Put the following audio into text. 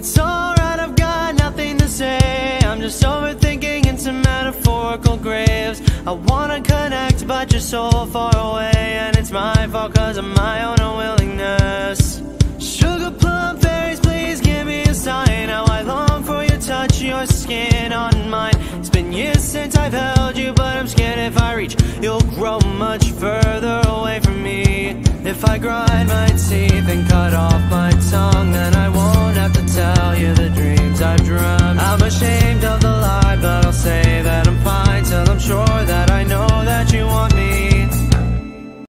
It's alright, I've got nothing to say. I'm just overthinking into metaphorical graves. I wanna connect, but you're so far away. And it's my fault cause of my own unwillingness. Sugar plum fairies, please give me a sign. How I long for your touch, your skin on mine. It's been years since I've held you, but I'm scared if I reach, you'll grow much further away from me. If I grind my teeth I'm ashamed.